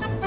Thank you.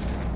Thanks.